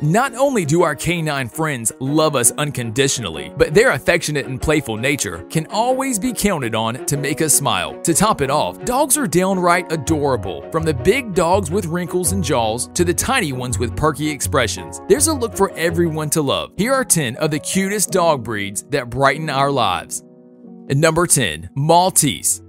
Not only do our canine friends love us unconditionally, but their affectionate and playful nature can always be counted on to make us smile. To top it off, dogs are downright adorable. From the big dogs with wrinkles and jaws to the tiny ones with perky expressions, there's a look for everyone to love. Here are 10 of the cutest dog breeds that brighten our lives. Number 10. Maltese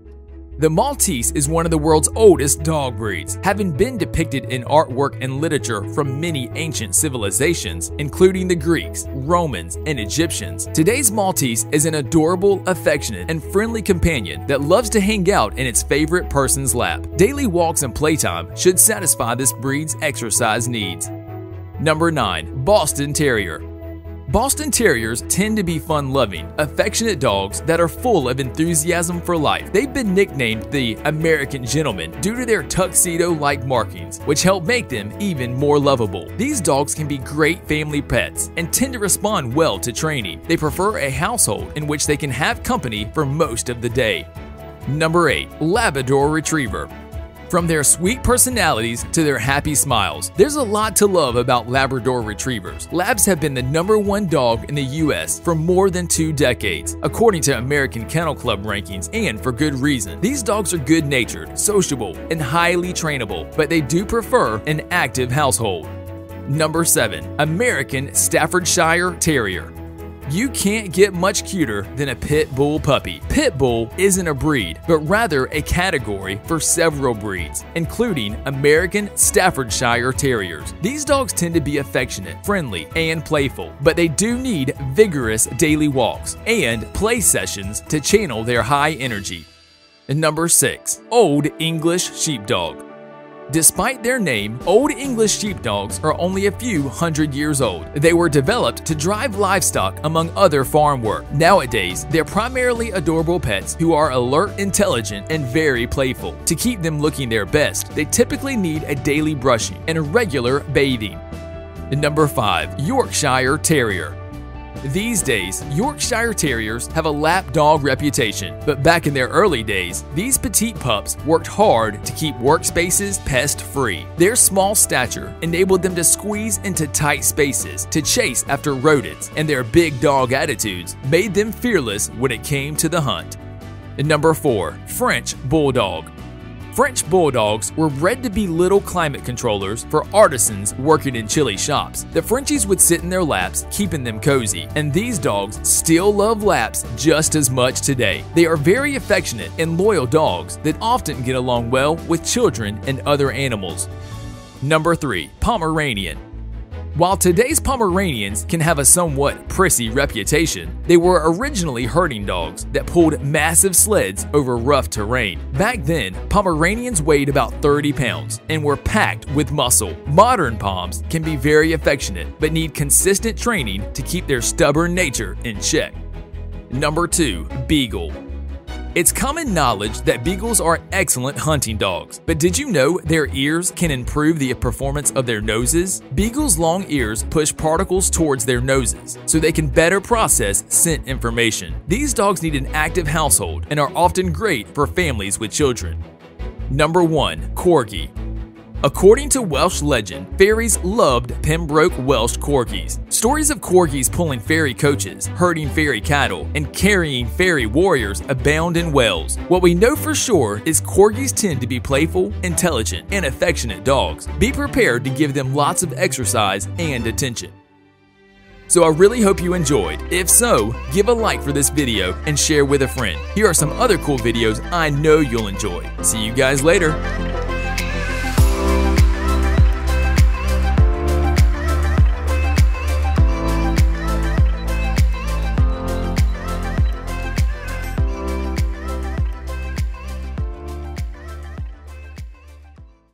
the Maltese is one of the world's oldest dog breeds, having been depicted in artwork and literature from many ancient civilizations, including the Greeks, Romans, and Egyptians. Today's Maltese is an adorable, affectionate, and friendly companion that loves to hang out in its favorite person's lap. Daily walks and playtime should satisfy this breed's exercise needs. Number 9. Boston Terrier Boston Terriers tend to be fun loving, affectionate dogs that are full of enthusiasm for life. They've been nicknamed the American Gentleman due to their tuxedo like markings, which help make them even more lovable. These dogs can be great family pets and tend to respond well to training. They prefer a household in which they can have company for most of the day. Number 8. Labrador Retriever from their sweet personalities to their happy smiles, there's a lot to love about Labrador Retrievers. Labs have been the number one dog in the US for more than two decades, according to American Kennel Club rankings, and for good reason. These dogs are good natured, sociable, and highly trainable, but they do prefer an active household. Number 7. American Staffordshire Terrier you can't get much cuter than a pit bull puppy. Pit bull isn't a breed, but rather a category for several breeds, including American Staffordshire Terriers. These dogs tend to be affectionate, friendly, and playful, but they do need vigorous daily walks and play sessions to channel their high energy. Number 6. Old English Sheepdog Despite their name, Old English sheepdogs are only a few hundred years old. They were developed to drive livestock among other farm work. Nowadays, they're primarily adorable pets who are alert, intelligent, and very playful. To keep them looking their best, they typically need a daily brushing and regular bathing. Number 5. Yorkshire Terrier these days, Yorkshire Terriers have a lap dog reputation, but back in their early days, these petite pups worked hard to keep workspaces pest free. Their small stature enabled them to squeeze into tight spaces to chase after rodents, and their big dog attitudes made them fearless when it came to the hunt. Number 4. French Bulldog French Bulldogs were bred to be little climate controllers for artisans working in chilly shops. The Frenchies would sit in their laps, keeping them cozy, and these dogs still love laps just as much today. They are very affectionate and loyal dogs that often get along well with children and other animals. Number 3. Pomeranian while today's Pomeranians can have a somewhat prissy reputation, they were originally herding dogs that pulled massive sleds over rough terrain. Back then, Pomeranians weighed about 30 pounds and were packed with muscle. Modern Poms can be very affectionate but need consistent training to keep their stubborn nature in check. Number 2. Beagle it's common knowledge that beagles are excellent hunting dogs, but did you know their ears can improve the performance of their noses? Beagles' long ears push particles towards their noses so they can better process scent information. These dogs need an active household and are often great for families with children. Number 1. Corgi According to Welsh legend, fairies loved Pembroke Welsh corgis. Stories of corgis pulling fairy coaches, herding fairy cattle, and carrying fairy warriors abound in Wales. What we know for sure is corgis tend to be playful, intelligent, and affectionate dogs. Be prepared to give them lots of exercise and attention. So I really hope you enjoyed. If so, give a like for this video and share with a friend. Here are some other cool videos I know you'll enjoy. See you guys later.